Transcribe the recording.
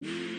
you